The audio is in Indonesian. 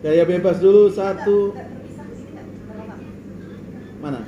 Gaya bebas dulu satu. Mana?